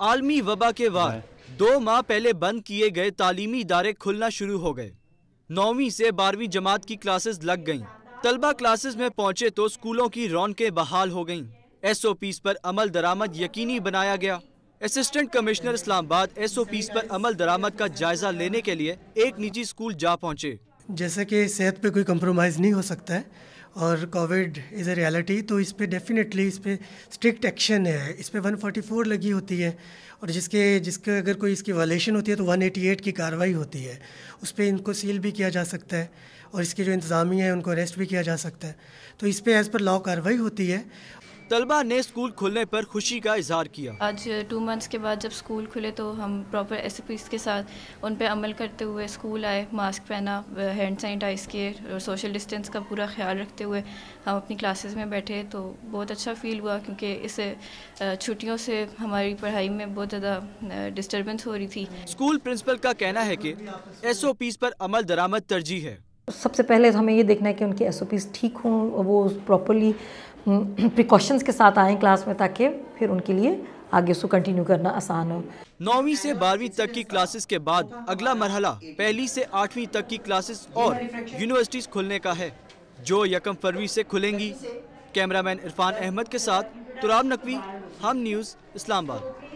आलमी वबा के बाद दो माह पहले बंद किए गए तालीमी इदारे खुलना शुरू हो गए। नौवीं से बारहवीं जमात की क्लासेस लग गईं। तलबा क्लासेस में पहुँचे तो स्कूलों की रौनकें बहाल हो गईं। एसओपीस पर अमल दरामद यकीनी बनाया गया। असिस्टेंट कमिश्नर इस्लामाबाद एसओपीस पर अमल दरामद का जायजा लेने के लिए एक निजी स्कूल जा पहुँचे। जैसे कि सेहत पे कोई कंप्रोमाइज़ नहीं हो सकता है और कोविड इज़ अ रियलिटी तो इस पर डेफिनेटली इस पर स्ट्रिक्ट एक्शन है। इस पर 144 लगी होती है और जिसके जिसके अगर कोई इसकी वॉलेशन होती है तो 188 की कार्रवाई होती है। उस पर इनको सील भी किया जा सकता है और इसके जो इंतज़ामिया है उनको अरेस्ट भी किया जा सकता है। तो इस पर एज़ पर लॉ कार्रवाई होती है। तलबा ने स्कूल खुलने पर खुशी का इजहार किया। आज टू मंथ्स के बाद जब स्कूल खुले तो हम प्रॉपर एस के साथ उन पर अमल करते हुए स्कूल आए मास्क पहना हैंड सैनिटाइज किए और सोशल डिस्टेंस का पूरा ख्याल रखते हुए हम अपनी क्लासेस में बैठे तो बहुत अच्छा फील हुआ क्योंकि इस छुट्टियों से हमारी पढ़ाई में बहुत ज़्यादा डिस्टर्बेंस हो रही थी। स्कूल प्रिंसिपल का कहना है कि एस पर अमल दरामद तरजीह है। सबसे पहले हमें ये देखना है कि उनके एस ठीक हों वो प्रॉपरली प्रिकॉशंस के साथ आए क्लास में ताकि फिर उनके लिए आगे उसको कंटिन्यू करना आसान हो। नौवीं से बारहवीं तक की क्लासेस के बाद अगला मरहला पहली से आठवीं तक की क्लासेस और यूनिवर्सिटीज खुलने का है, जो यकम फरवरी से खुलेंगी। कैमरामैन इरफान अहमद के साथ तुराब नकवी, हम न्यूज़ इस्लामाबाद।